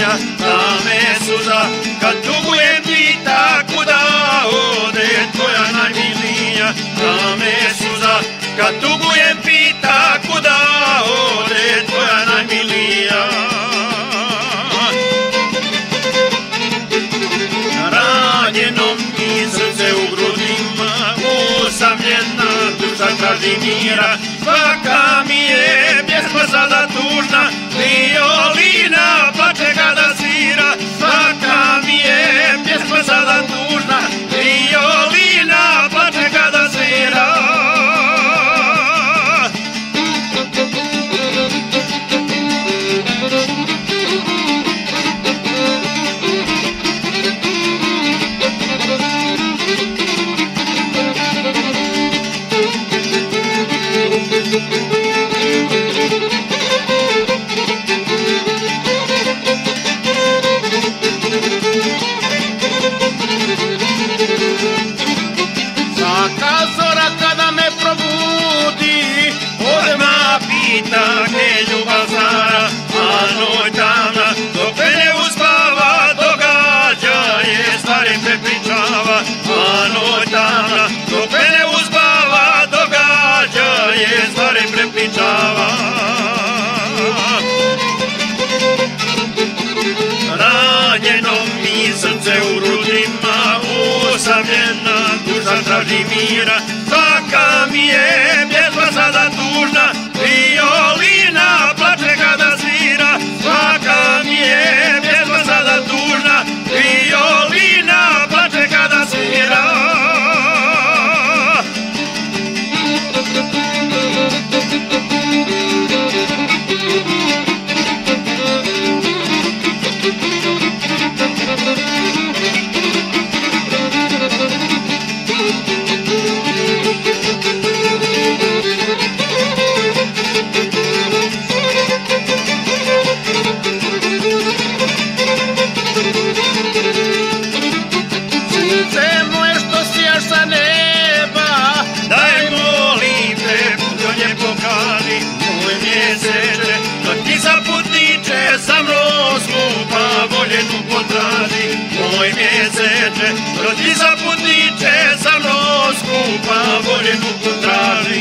usija, ta me suza, kad tugujem pita kuda ode tvoja najmilija, ta me suza, kad tugujem pita kuda ode tvoja najmilija. Ranjeno mi srce u grudima, usamljena duša traži mira, svaka dana dok me ne uspava, događa je stari prepričava. Ranjeno mi srce u grudima, usamljena duša traži mira, svaka mi je pjesma sada skupa voljenu potraži.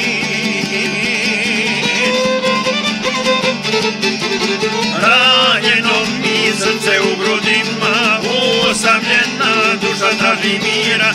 Ranjeno mi srce u grudima, usamljena duša traži mira,